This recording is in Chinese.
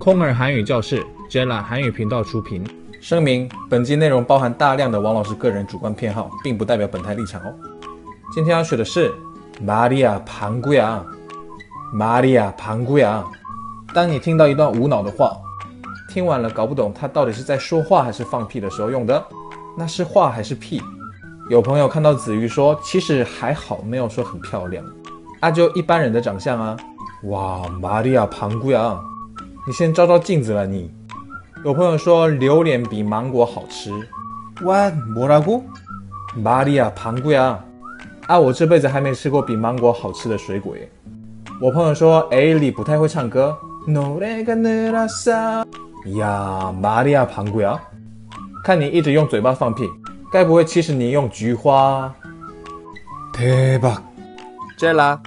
空耳韩语教室 Jella 韩语频道出品。声明：本集内容包含大量的王老师个人主观偏好，并不代表本台立场哦。今天要学的是玛利亚庞古亚，玛利亚庞古亚。当你听到一段无脑的话，听完了搞不懂他到底是在说话还是放屁的时候用的，那是话还是屁？有朋友看到子瑜说，其实还好，没有说很漂亮，啊就一般人的长相啊。哇，玛利亚庞古亚，你先照照镜子了你。有朋友说榴莲比芒果好吃，What？뭐라 고？ 玛利亚庞古亚。啊，我这辈子还没吃过比芒果好吃的水果耶。我朋友说，哎，你不太会唱歌。呀，玛利亚庞古亚，看你一直用嘴巴放屁，该不会其实你用菊花？대박， 这啦。